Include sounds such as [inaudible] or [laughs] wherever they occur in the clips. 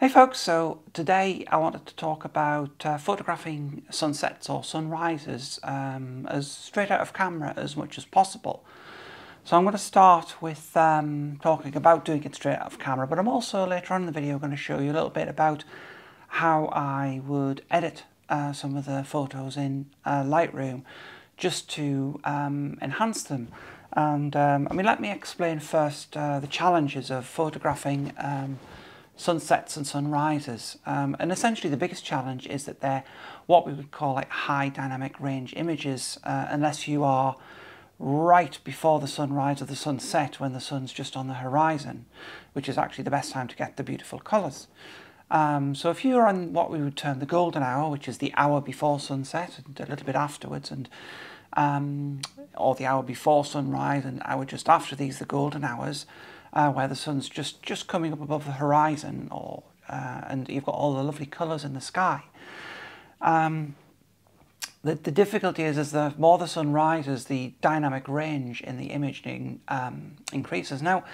Hey folks, so today I wanted to talk about uh, photographing sunsets or sunrises um, as straight out of camera as much as possible. So I'm going to start with um, talking about doing it straight out of camera, but I'm also later on in the video going to show you a little bit about how I would edit uh, some of the photos in uh, Lightroom just to um, enhance them. And um, I mean, let me explain first uh, the challenges of photographing um, sunsets and sunrises. Um, and essentially the biggest challenge is that they're what we would call like high dynamic range images, uh, unless you are right before the sunrise or the sunset when the sun's just on the horizon, which is actually the best time to get the beautiful colours. Um, so if you're on what we would term the golden hour, which is the hour before sunset and a little bit afterwards, and um, or the hour before sunrise and hour just after these, the golden hours, uh, where the sun's just, just coming up above the horizon or uh, and you've got all the lovely colours in the sky. Um, the, the difficulty is, as the more the sun rises, the dynamic range in the imaging um, increases. Now,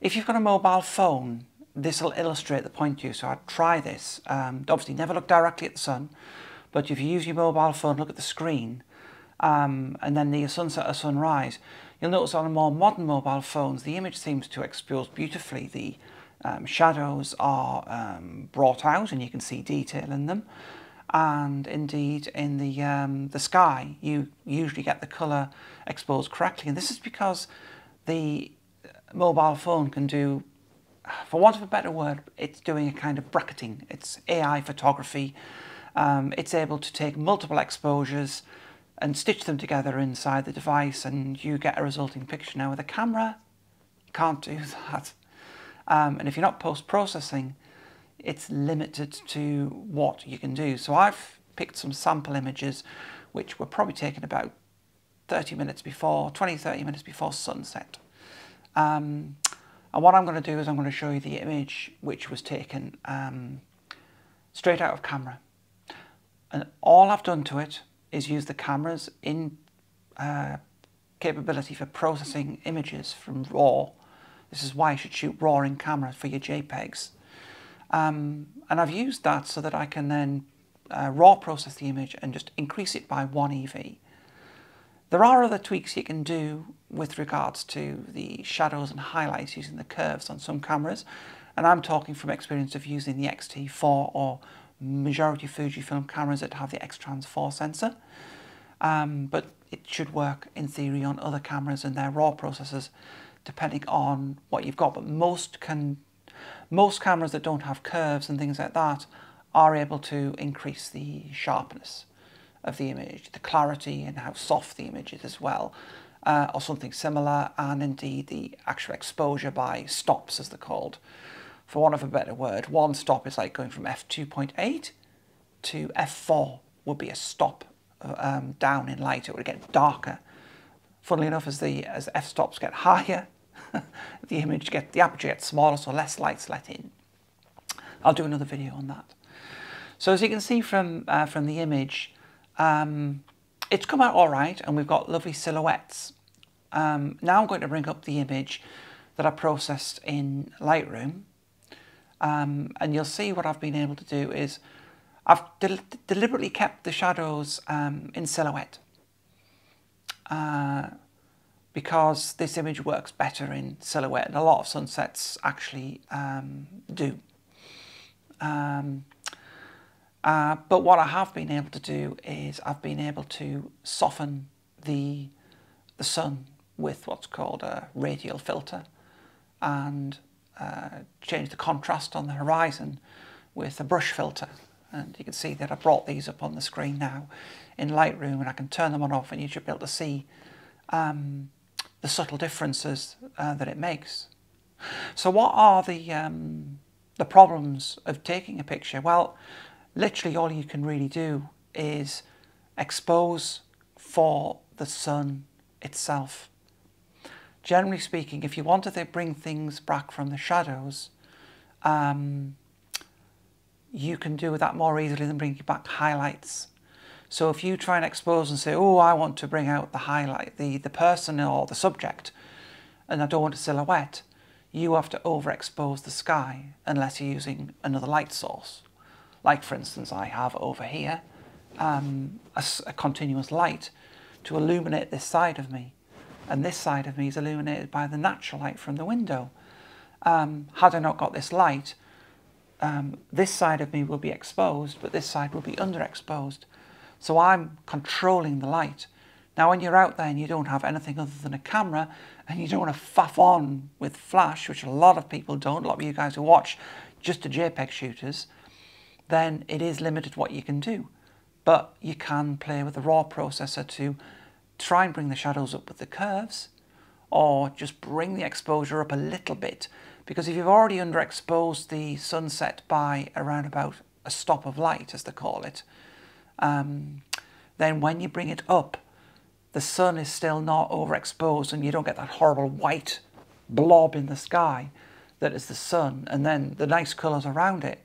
if you've got a mobile phone, this will illustrate the point to you. So I'd try this. Um, obviously, never look directly at the sun, but if you use your mobile phone, look at the screen, um, and then the sunset or sunrise, you'll notice on more modern mobile phones, the image seems to expose beautifully. The um, shadows are um, brought out and you can see detail in them. And indeed, in the, um, the sky, you usually get the colour exposed correctly. And this is because the mobile phone can do, for want of a better word, it's doing a kind of bracketing. It's AI photography. Um, it's able to take multiple exposures and stitch them together inside the device and you get a resulting picture. Now with a camera, you can't do [laughs] that. Um, and if you're not post-processing, it's limited to what you can do. So I've picked some sample images which were probably taken about 30 minutes before, 20, 30 minutes before sunset. Um, and what I'm going to do is I'm going to show you the image which was taken um, straight out of camera. And all I've done to it is use the camera's in uh, capability for processing images from RAW. This is why you should shoot RAW in camera for your JPEGs. Um, and I've used that so that I can then uh, RAW process the image and just increase it by 1 EV. There are other tweaks you can do with regards to the shadows and highlights using the curves on some cameras. And I'm talking from experience of using the X-T4 or majority of Fujifilm cameras that have the X-Trans 4 sensor. Um, but it should work in theory on other cameras and their RAW processors depending on what you've got. But most can, most cameras that don't have curves and things like that are able to increase the sharpness of the image, the clarity and how soft the image is as well, uh, or something similar, and indeed the actual exposure by stops as they're called for want of a better word, one stop is like going from f2.8 to f4 would be a stop um, down in light. It would get darker. Funnily enough, as the as f stops get higher, [laughs] the image get the aperture gets smaller, so less light's let in. I'll do another video on that. So as you can see from uh, from the image, um, it's come out all right, and we've got lovely silhouettes. Um, now I'm going to bring up the image that I processed in Lightroom um, and you'll see what I've been able to do is I've de deliberately kept the shadows um, in silhouette uh, because this image works better in silhouette and a lot of sunsets actually um, do. Um, uh, but what I have been able to do is I've been able to soften the, the sun with what's called a radial filter and uh, change the contrast on the horizon with a brush filter. And you can see that I brought these up on the screen now in Lightroom and I can turn them on off and you should be able to see um, the subtle differences uh, that it makes. So what are the, um, the problems of taking a picture? Well, literally all you can really do is expose for the sun itself generally speaking, if you wanted to bring things back from the shadows, um, you can do that more easily than bringing back highlights. So if you try and expose and say, oh, I want to bring out the highlight, the, the person or the subject, and I don't want a silhouette, you have to overexpose the sky unless you're using another light source. Like for instance, I have over here um, a, a continuous light to illuminate this side of me. And this side of me is illuminated by the natural light from the window. Um, had I not got this light, um, this side of me will be exposed, but this side will be underexposed. So I'm controlling the light. Now, when you're out there and you don't have anything other than a camera and you don't want to faff on with flash, which a lot of people don't, a lot of you guys who watch just the JPEG shooters, then it is limited what you can do. But you can play with the RAW processor to try and bring the shadows up with the curves or just bring the exposure up a little bit because if you've already underexposed the sunset by around about a stop of light, as they call it, um, then when you bring it up, the sun is still not overexposed and you don't get that horrible white blob in the sky that is the sun and then the nice colours around it.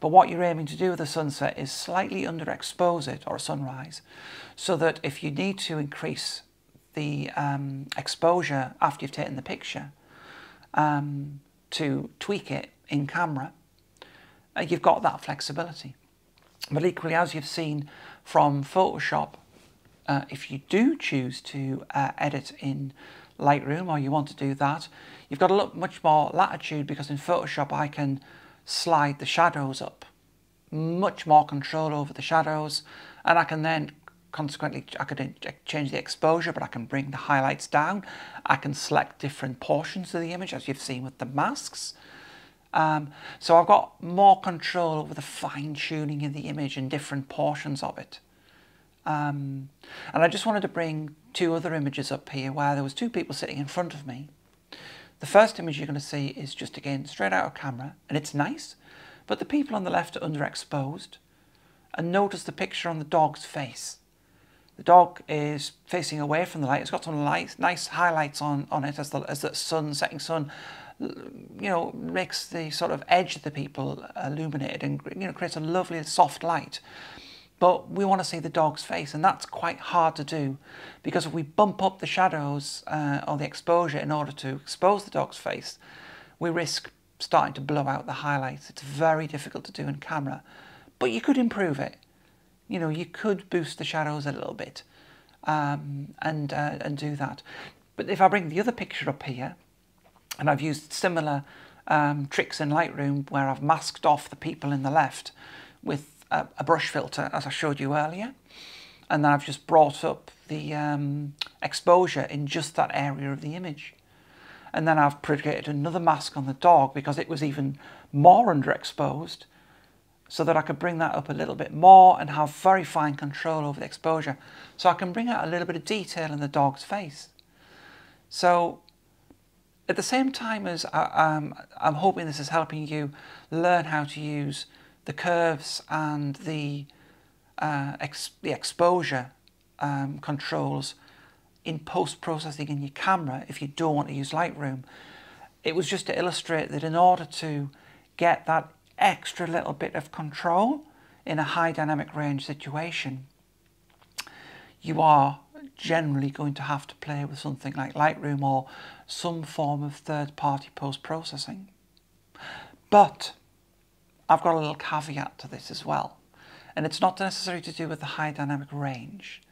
But what you're aiming to do with a sunset is slightly underexpose it or a sunrise so that if you need to increase the um, exposure after you've taken the picture, um, to tweak it in camera, uh, you've got that flexibility. But equally, as you've seen from Photoshop, uh, if you do choose to uh, edit in Lightroom or you want to do that, you've got a lot much more latitude because in Photoshop I can slide the shadows up, much more control over the shadows, and I can then consequently I could change the exposure but I can bring the highlights down. I can select different portions of the image as you've seen with the masks. Um, so I've got more control over the fine-tuning in the image and different portions of it. Um, and I just wanted to bring two other images up here where there was two people sitting in front of me the first image you're going to see is just again straight out of camera and it's nice but the people on the left are underexposed and notice the picture on the dog's face the dog is facing away from the light. It's got some light, nice highlights on, on it as the, as the sun, setting sun, you know, makes the sort of edge of the people illuminated and, you know, creates a lovely soft light. But we want to see the dog's face, and that's quite hard to do because if we bump up the shadows uh, or the exposure in order to expose the dog's face, we risk starting to blow out the highlights. It's very difficult to do in camera, but you could improve it you know, you could boost the shadows a little bit um, and, uh, and do that. But if I bring the other picture up here, and I've used similar um, tricks in Lightroom where I've masked off the people in the left with a, a brush filter, as I showed you earlier, and then I've just brought up the um, exposure in just that area of the image. And then I've created another mask on the dog because it was even more underexposed so that I could bring that up a little bit more and have very fine control over the exposure. So I can bring out a little bit of detail in the dog's face. So at the same time as I, um, I'm hoping this is helping you learn how to use the curves and the, uh, ex the exposure um, controls in post-processing in your camera if you don't want to use Lightroom. It was just to illustrate that in order to get that extra little bit of control in a high dynamic range situation, you are generally going to have to play with something like Lightroom or some form of third-party post-processing. But I've got a little caveat to this as well. And it's not necessarily to do with the high dynamic range,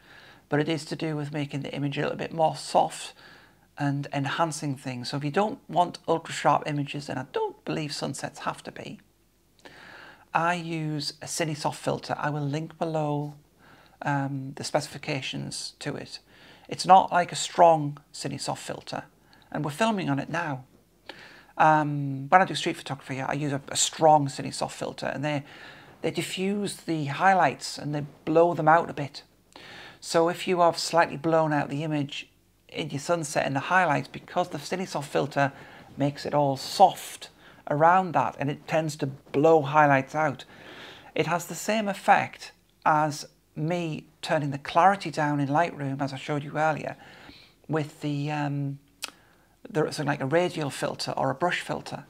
but it is to do with making the image a little bit more soft and enhancing things. So if you don't want ultra sharp images, and I don't believe sunsets have to be, I use a CineSoft filter. I will link below um, the specifications to it. It's not like a strong CineSoft filter, and we're filming on it now. Um, when I do street photography, I use a, a strong CineSoft filter, and they they diffuse the highlights and they blow them out a bit. So if you have slightly blown out the image in your sunset and the highlights, because the CineSoft filter makes it all soft around that and it tends to blow highlights out. It has the same effect as me turning the clarity down in Lightroom, as I showed you earlier, with the, um, the something like a radial filter or a brush filter.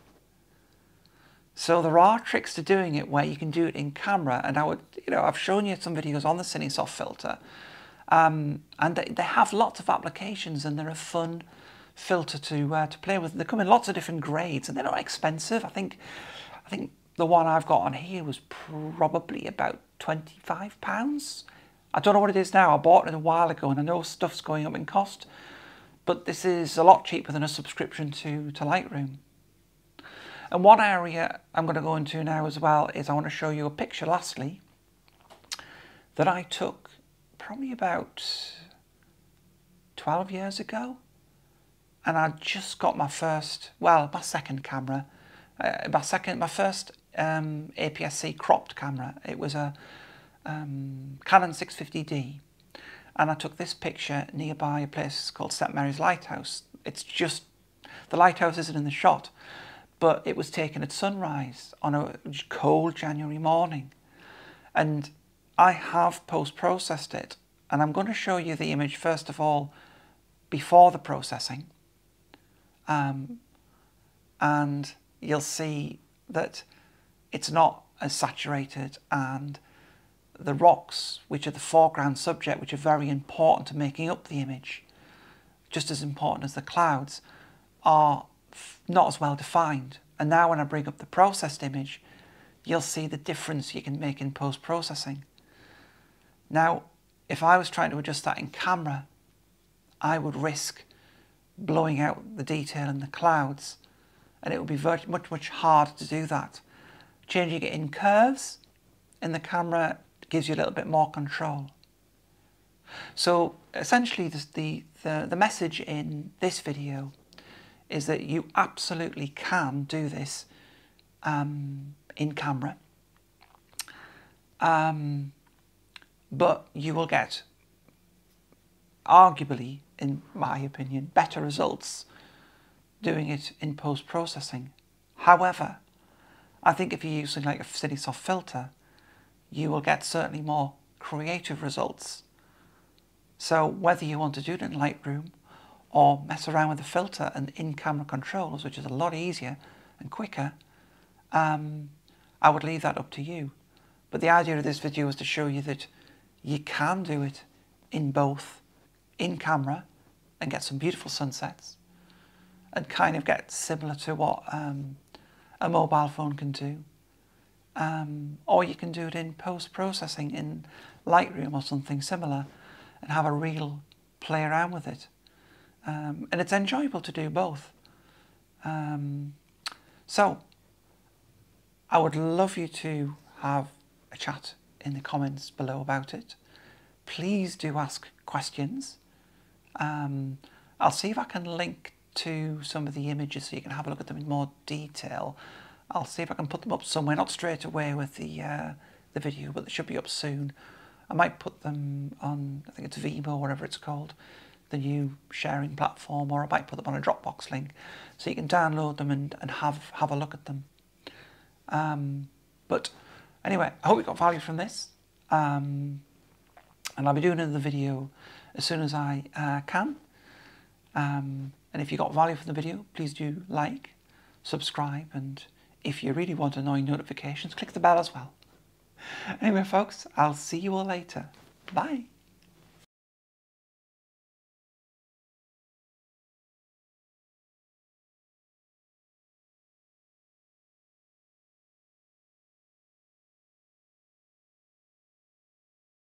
So there are tricks to doing it where you can do it in camera, and I would, you know, I've shown you some videos on the CineSoft filter, um, and they, they have lots of applications, and they're a fun filter to uh, to play with. They come in lots of different grades, and they're not expensive. I think I think the one I've got on here was probably about twenty five pounds. I don't know what it is now. I bought it a while ago, and I know stuff's going up in cost, but this is a lot cheaper than a subscription to to Lightroom. And one area I'm going to go into now as well is I want to show you a picture. Lastly, that I took probably about 12 years ago and I just got my first, well, my second camera, uh, my second, my first um, APS-C cropped camera. It was a um, Canon 650D, and I took this picture nearby a place called St Mary's Lighthouse. It's just the lighthouse isn't in the shot, but it was taken at sunrise on a cold January morning, and I have post processed it, and I'm going to show you the image first of all before the processing. Um, and you'll see that it's not as saturated and the rocks, which are the foreground subject, which are very important to making up the image, just as important as the clouds, are not as well defined. And now when I bring up the processed image, you'll see the difference you can make in post-processing. Now, if I was trying to adjust that in camera, I would risk blowing out the detail in the clouds and it would be much much harder to do that. Changing it in curves in the camera gives you a little bit more control. So essentially the, the, the message in this video is that you absolutely can do this um, in camera um, but you will get arguably in my opinion, better results doing it in post-processing. However, I think if you're using like a CineSoft filter, you will get certainly more creative results. So whether you want to do it in Lightroom or mess around with the filter and in-camera controls, which is a lot easier and quicker, um, I would leave that up to you. But the idea of this video is to show you that you can do it in both in camera and get some beautiful sunsets and kind of get similar to what um, a mobile phone can do. Um, or you can do it in post-processing in Lightroom or something similar and have a real play around with it. Um, and it's enjoyable to do both. Um, so, I would love you to have a chat in the comments below about it. Please do ask questions. Um, I'll see if I can link to some of the images so you can have a look at them in more detail. I'll see if I can put them up somewhere, not straight away with the uh, the video, but they should be up soon. I might put them on, I think it's Vimeo, whatever it's called, the new sharing platform, or I might put them on a Dropbox link so you can download them and, and have, have a look at them. Um, but anyway, I hope you got value from this. Um, and I'll be doing another video as soon as I uh, can. Um, and if you got value from the video, please do like, subscribe, and if you really want annoying notifications, click the bell as well. Anyway, folks, I'll see you all later. Bye.